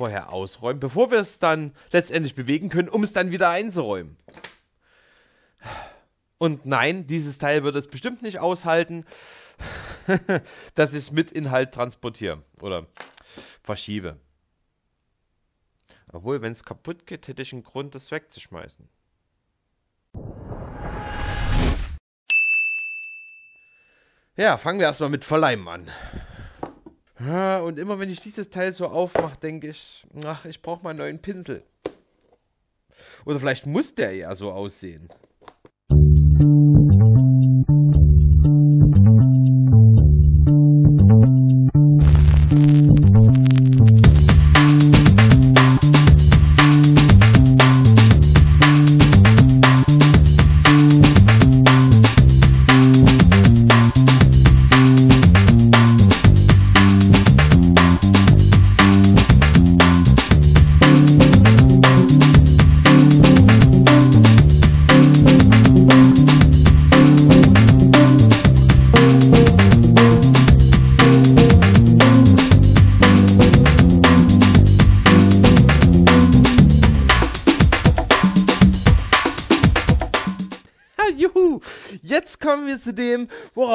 vorher ausräumen, bevor wir es dann letztendlich bewegen können, um es dann wieder einzuräumen. Und nein, dieses Teil wird es bestimmt nicht aushalten, dass ich es mit Inhalt transportiere oder verschiebe. Obwohl, wenn es kaputt geht, hätte ich einen Grund, das wegzuschmeißen. Ja, fangen wir erstmal mit Verleimen an. Und immer wenn ich dieses Teil so aufmache, denke ich, ach, ich brauche mal einen neuen Pinsel. Oder vielleicht muss der ja so aussehen.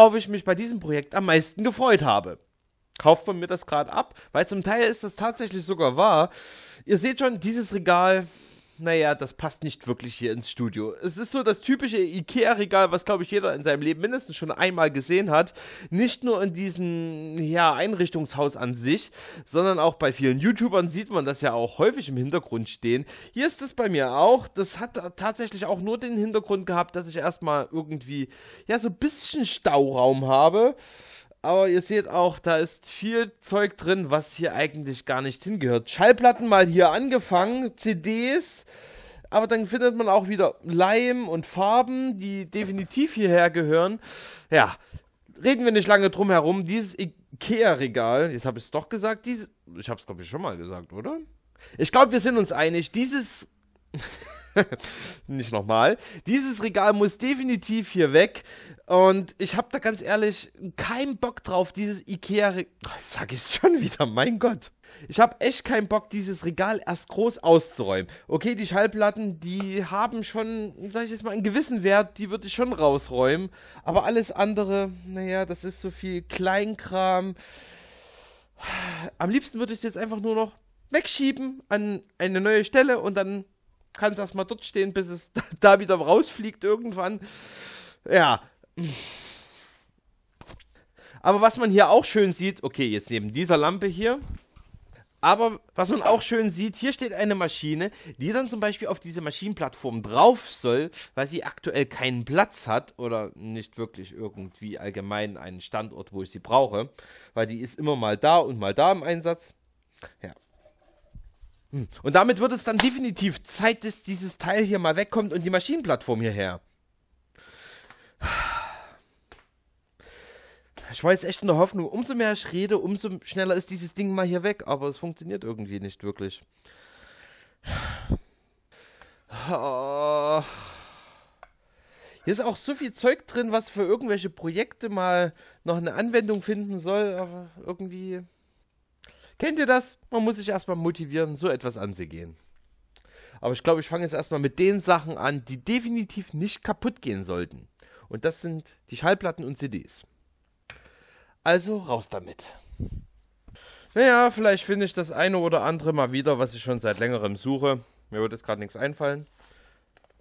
Worauf ich mich bei diesem Projekt am meisten gefreut habe. Kauft man mir das gerade ab? Weil zum Teil ist das tatsächlich sogar wahr. Ihr seht schon, dieses Regal, naja, das passt nicht wirklich hier ins Studio. Es ist so das typische IKEA-Regal, was, glaube ich, jeder in seinem Leben mindestens schon einmal gesehen hat. Nicht nur in diesem, ja, Einrichtungshaus an sich, sondern auch bei vielen YouTubern sieht man das ja auch häufig im Hintergrund stehen. Hier ist es bei mir auch. Das hat tatsächlich auch nur den Hintergrund gehabt, dass ich erstmal irgendwie, ja, so ein bisschen Stauraum habe. Aber ihr seht auch, da ist viel Zeug drin, was hier eigentlich gar nicht hingehört. Schallplatten mal hier angefangen, CDs, aber dann findet man auch wieder Leim und Farben, die definitiv hierher gehören. Ja, reden wir nicht lange drum herum. Dieses Ikea-Regal, jetzt habe ich es doch gesagt, dieses, ich habe es glaube ich schon mal gesagt, oder? Ich glaube, wir sind uns einig. Dieses nicht nochmal. Dieses Regal muss definitiv hier weg. Und ich habe da ganz ehrlich keinen Bock drauf, dieses Ikea-Regal. Sag ich schon wieder, mein Gott. Ich habe echt keinen Bock, dieses Regal erst groß auszuräumen. Okay, die Schallplatten, die haben schon, sag ich jetzt mal, einen gewissen Wert, die würde ich schon rausräumen. Aber alles andere, naja, das ist so viel Kleinkram. Am liebsten würde ich es jetzt einfach nur noch wegschieben an eine neue Stelle und dann kann es erstmal dort stehen, bis es da wieder rausfliegt irgendwann. Ja. Aber was man hier auch schön sieht, okay, jetzt neben dieser Lampe hier, aber was man auch schön sieht, hier steht eine Maschine, die dann zum Beispiel auf diese Maschinenplattform drauf soll, weil sie aktuell keinen Platz hat oder nicht wirklich irgendwie allgemein einen Standort, wo ich sie brauche, weil die ist immer mal da und mal da im Einsatz. Ja. Hm. Und damit wird es dann definitiv Zeit, dass dieses Teil hier mal wegkommt und die Maschinenplattform hierher. Ich war jetzt echt in der Hoffnung, umso mehr ich rede, umso schneller ist dieses Ding mal hier weg. Aber es funktioniert irgendwie nicht wirklich. Oh. Hier ist auch so viel Zeug drin, was für irgendwelche Projekte mal noch eine Anwendung finden soll. Aber irgendwie Kennt ihr das? Man muss sich erstmal motivieren, so etwas anzugehen. Aber ich glaube, ich fange jetzt erstmal mit den Sachen an, die definitiv nicht kaputt gehen sollten. Und das sind die Schallplatten und CDs. Also raus damit. Naja, vielleicht finde ich das eine oder andere mal wieder, was ich schon seit längerem suche. Mir wird jetzt gerade nichts einfallen.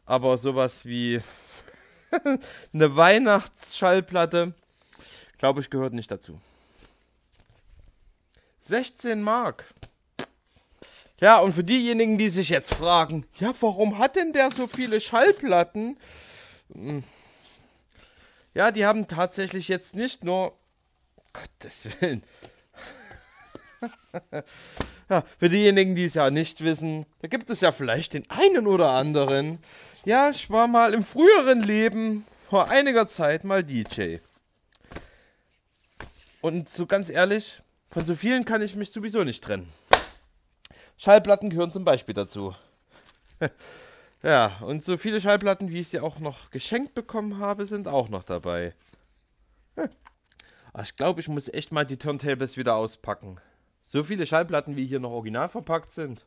Aber sowas wie eine Weihnachtsschallplatte, glaube ich, gehört nicht dazu. 16 Mark. Ja, und für diejenigen, die sich jetzt fragen, ja, warum hat denn der so viele Schallplatten? Hm. Ja, die haben tatsächlich jetzt nicht nur. Gottes Willen. ja, für diejenigen, die es ja nicht wissen, da gibt es ja vielleicht den einen oder anderen. Ja, ich war mal im früheren Leben, vor einiger Zeit, mal DJ. Und so ganz ehrlich, von so vielen kann ich mich sowieso nicht trennen. Schallplatten gehören zum Beispiel dazu. ja, und so viele Schallplatten, wie ich sie auch noch geschenkt bekommen habe, sind auch noch dabei. Ich glaube, ich muss echt mal die Turntables wieder auspacken. So viele Schallplatten, wie hier noch original verpackt sind.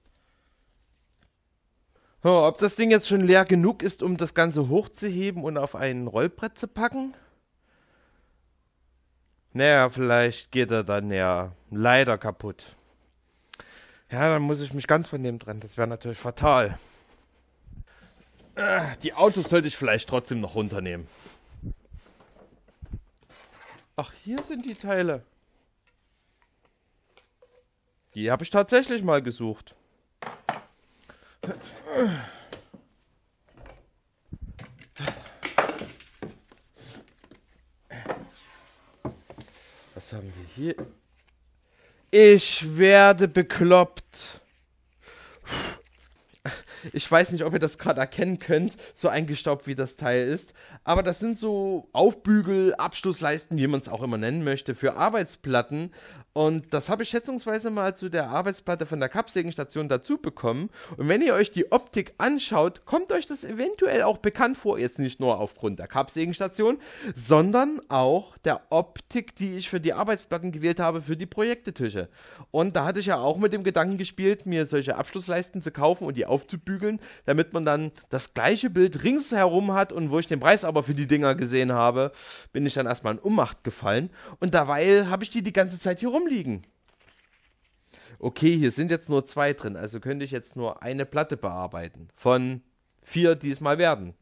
Oh, ob das Ding jetzt schon leer genug ist, um das Ganze hochzuheben und auf ein Rollbrett zu packen? Naja, vielleicht geht er dann ja leider kaputt. Ja, dann muss ich mich ganz von dem trennen. Das wäre natürlich fatal. Äh, die Autos sollte ich vielleicht trotzdem noch runternehmen. Ach, hier sind die Teile. Die habe ich tatsächlich mal gesucht. Was haben wir hier? Ich werde bekloppt. Ich weiß nicht, ob ihr das gerade erkennen könnt, so eingestaubt wie das Teil ist. Aber das sind so Aufbügel, Abschlussleisten, wie man es auch immer nennen möchte, für Arbeitsplatten. Und das habe ich schätzungsweise mal zu der Arbeitsplatte von der Kappsägenstation dazu bekommen. Und wenn ihr euch die Optik anschaut, kommt euch das eventuell auch bekannt vor. Jetzt nicht nur aufgrund der Kappsägenstation, sondern auch der Optik, die ich für die Arbeitsplatten gewählt habe für die Projektetische. Und da hatte ich ja auch mit dem Gedanken gespielt, mir solche Abschlussleisten zu kaufen und die aufzubügeln, damit man dann das gleiche Bild ringsherum hat. Und wo ich den Preis aber für die Dinger gesehen habe, bin ich dann erstmal in Ummacht gefallen. Und dabei habe ich die die ganze Zeit hier rum liegen. Okay, hier sind jetzt nur zwei drin, also könnte ich jetzt nur eine Platte bearbeiten. Von vier, die es mal werden.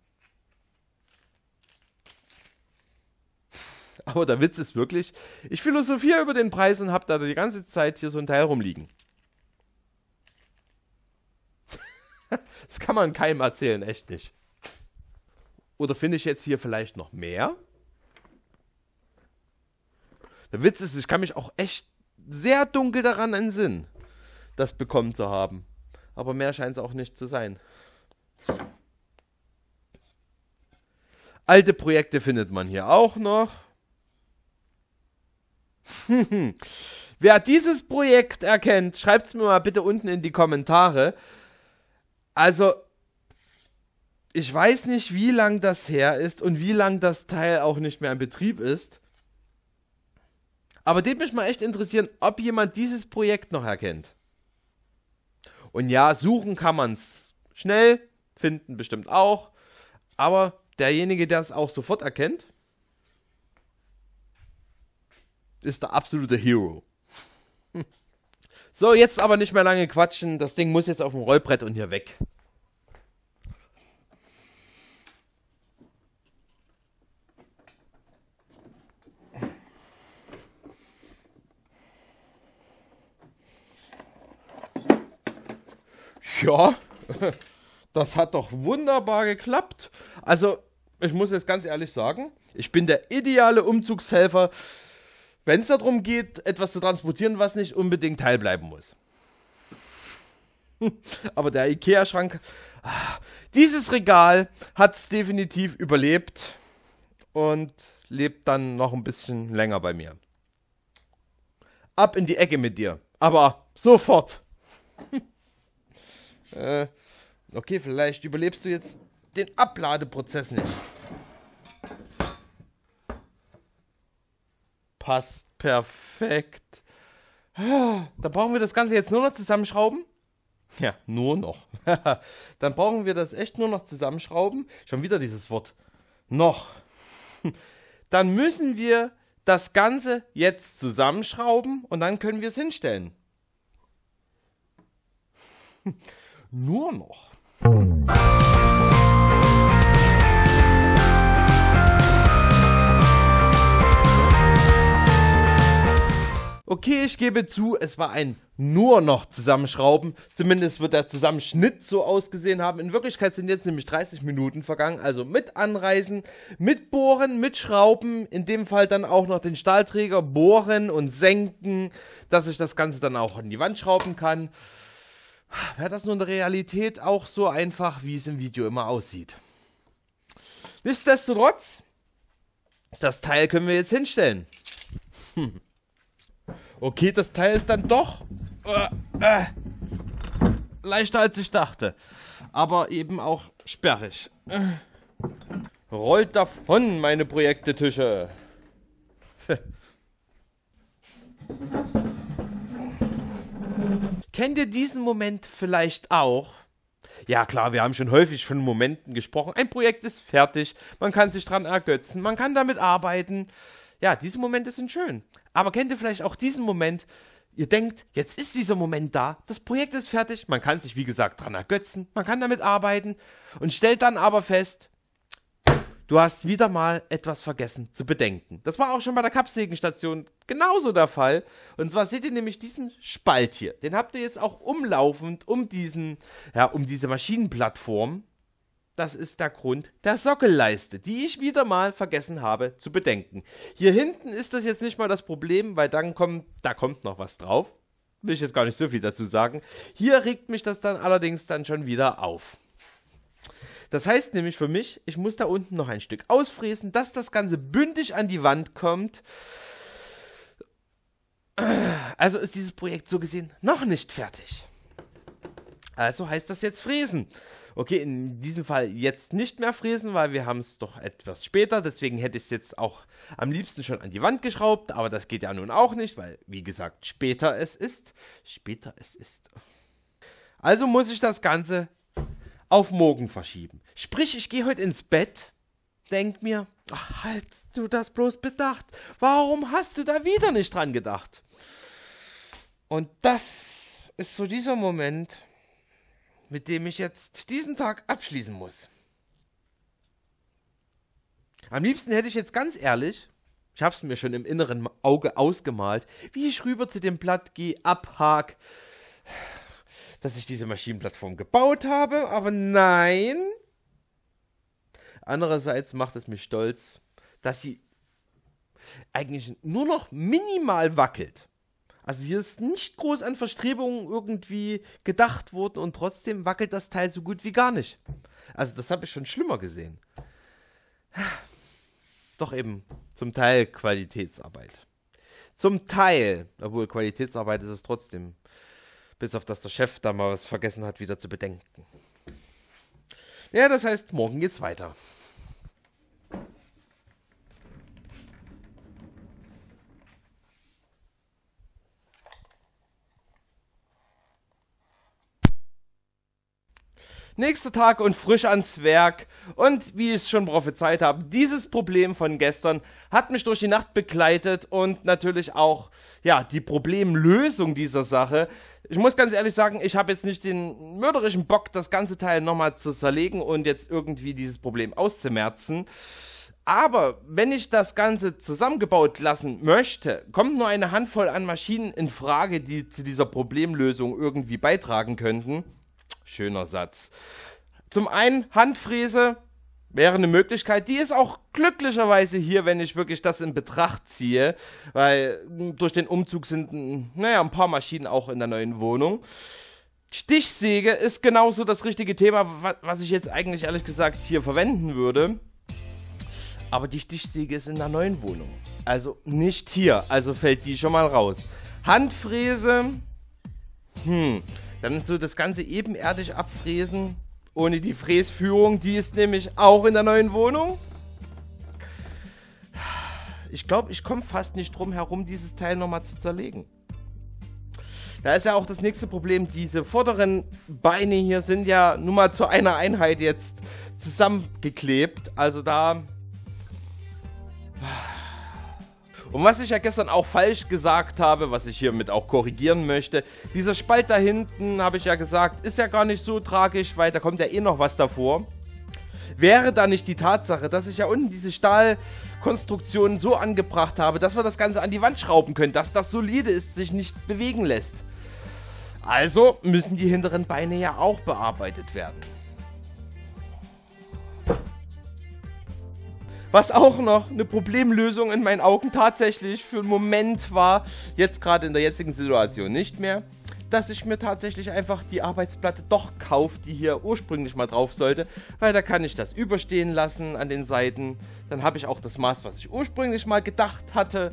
Aber der Witz ist wirklich, ich philosophiere über den Preis und habe da die ganze Zeit hier so ein Teil rumliegen. das kann man keinem erzählen, echt nicht. Oder finde ich jetzt hier vielleicht noch mehr? Der Witz ist, ich kann mich auch echt sehr dunkel daran entsinnen, das bekommen zu haben. Aber mehr scheint es auch nicht zu sein. Alte Projekte findet man hier auch noch. Wer dieses Projekt erkennt, schreibt es mir mal bitte unten in die Kommentare. Also, ich weiß nicht, wie lang das her ist und wie lang das Teil auch nicht mehr in Betrieb ist. Aber den mich mal echt interessieren, ob jemand dieses Projekt noch erkennt. Und ja, suchen kann man es schnell, finden bestimmt auch. Aber derjenige, der es auch sofort erkennt, ist der absolute Hero. So, jetzt aber nicht mehr lange quatschen. Das Ding muss jetzt auf dem Rollbrett und hier weg. Ja, das hat doch wunderbar geklappt. Also, ich muss jetzt ganz ehrlich sagen, ich bin der ideale Umzugshelfer, wenn es darum geht, etwas zu transportieren, was nicht unbedingt teilbleiben muss. Aber der IKEA-Schrank, dieses Regal hat es definitiv überlebt und lebt dann noch ein bisschen länger bei mir. Ab in die Ecke mit dir. Aber sofort. Äh, okay, vielleicht überlebst du jetzt den Abladeprozess nicht. Passt perfekt. Da brauchen wir das Ganze jetzt nur noch zusammenschrauben. Ja, nur noch. Dann brauchen wir das echt nur noch zusammenschrauben. Schon wieder dieses Wort. Noch. Dann müssen wir das Ganze jetzt zusammenschrauben und dann können wir es hinstellen. Nur noch. Okay, ich gebe zu, es war ein nur noch Zusammenschrauben. Zumindest wird der Zusammenschnitt so ausgesehen haben. In Wirklichkeit sind jetzt nämlich 30 Minuten vergangen. Also mit Anreißen, mit Bohren, mit Schrauben. In dem Fall dann auch noch den Stahlträger bohren und senken, dass ich das Ganze dann auch an die Wand schrauben kann wäre das nur in der Realität auch so einfach, wie es im Video immer aussieht. Nichtsdestotrotz, das Teil können wir jetzt hinstellen. Hm. Okay, das Teil ist dann doch äh, äh, leichter als ich dachte. Aber eben auch sperrig. Äh. Rollt davon, meine Projektetische. Kennt ihr diesen Moment vielleicht auch? Ja klar, wir haben schon häufig von Momenten gesprochen. Ein Projekt ist fertig, man kann sich dran ergötzen, man kann damit arbeiten. Ja, diese Momente sind schön. Aber kennt ihr vielleicht auch diesen Moment, ihr denkt, jetzt ist dieser Moment da, das Projekt ist fertig, man kann sich wie gesagt dran ergötzen, man kann damit arbeiten und stellt dann aber fest, du hast wieder mal etwas vergessen zu bedenken. Das war auch schon bei der Kappsägenstation genauso der Fall. Und zwar seht ihr nämlich diesen Spalt hier. Den habt ihr jetzt auch umlaufend um diesen, ja, um diese Maschinenplattform. Das ist der Grund der Sockelleiste, die ich wieder mal vergessen habe zu bedenken. Hier hinten ist das jetzt nicht mal das Problem, weil dann kommt, da kommt noch was drauf. Will ich jetzt gar nicht so viel dazu sagen. Hier regt mich das dann allerdings dann schon wieder auf. Das heißt nämlich für mich, ich muss da unten noch ein Stück ausfräsen, dass das Ganze bündig an die Wand kommt. Also ist dieses Projekt so gesehen noch nicht fertig. Also heißt das jetzt fräsen. Okay, in diesem Fall jetzt nicht mehr fräsen, weil wir haben es doch etwas später. Deswegen hätte ich es jetzt auch am liebsten schon an die Wand geschraubt. Aber das geht ja nun auch nicht, weil, wie gesagt, später es ist. Später es ist. Also muss ich das Ganze auf morgen verschieben. Sprich, ich gehe heute ins Bett, denk mir, ach, hast du das bloß bedacht? Warum hast du da wieder nicht dran gedacht? Und das ist so dieser Moment, mit dem ich jetzt diesen Tag abschließen muss. Am liebsten hätte ich jetzt ganz ehrlich, ich habe es mir schon im inneren Auge ausgemalt, wie ich rüber zu dem Blatt gehe, abhak, dass ich diese Maschinenplattform gebaut habe, aber nein. Andererseits macht es mich stolz, dass sie eigentlich nur noch minimal wackelt. Also hier ist nicht groß an Verstrebungen irgendwie gedacht worden und trotzdem wackelt das Teil so gut wie gar nicht. Also das habe ich schon schlimmer gesehen. Doch eben zum Teil Qualitätsarbeit. Zum Teil, obwohl Qualitätsarbeit ist es trotzdem. Bis auf dass der Chef da mal was vergessen hat, wieder zu bedenken. Ja, das heißt, morgen geht's weiter. Nächster Tag und frisch ans Werk. Und wie ich es schon prophezeit habe, dieses Problem von gestern hat mich durch die Nacht begleitet und natürlich auch, ja, die Problemlösung dieser Sache. Ich muss ganz ehrlich sagen, ich habe jetzt nicht den mörderischen Bock, das ganze Teil nochmal zu zerlegen und jetzt irgendwie dieses Problem auszumerzen. Aber wenn ich das Ganze zusammengebaut lassen möchte, kommt nur eine Handvoll an Maschinen in Frage, die zu dieser Problemlösung irgendwie beitragen könnten. Schöner Satz. Zum einen Handfräse wäre eine Möglichkeit. Die ist auch glücklicherweise hier, wenn ich wirklich das in Betracht ziehe, weil durch den Umzug sind, naja, ein paar Maschinen auch in der neuen Wohnung. Stichsäge ist genauso das richtige Thema, was ich jetzt eigentlich ehrlich gesagt hier verwenden würde. Aber die Stichsäge ist in der neuen Wohnung. Also nicht hier, also fällt die schon mal raus. Handfräse, hm, dann so das Ganze ebenerdig abfräsen, ohne die Fräsführung. Die ist nämlich auch in der neuen Wohnung. Ich glaube, ich komme fast nicht drum herum, dieses Teil nochmal zu zerlegen. Da ist ja auch das nächste Problem, diese vorderen Beine hier sind ja nun mal zu einer Einheit jetzt zusammengeklebt. Also da und was ich ja gestern auch falsch gesagt habe, was ich hiermit auch korrigieren möchte, dieser Spalt da hinten, habe ich ja gesagt, ist ja gar nicht so tragisch, weil da kommt ja eh noch was davor. Wäre da nicht die Tatsache, dass ich ja unten diese Stahlkonstruktion so angebracht habe, dass wir das Ganze an die Wand schrauben können, dass das solide ist, sich nicht bewegen lässt. Also müssen die hinteren Beine ja auch bearbeitet werden. Was auch noch eine Problemlösung in meinen Augen tatsächlich für einen Moment war, jetzt gerade in der jetzigen Situation nicht mehr, dass ich mir tatsächlich einfach die Arbeitsplatte doch kaufe, die hier ursprünglich mal drauf sollte, weil da kann ich das überstehen lassen an den Seiten. Dann habe ich auch das Maß, was ich ursprünglich mal gedacht hatte.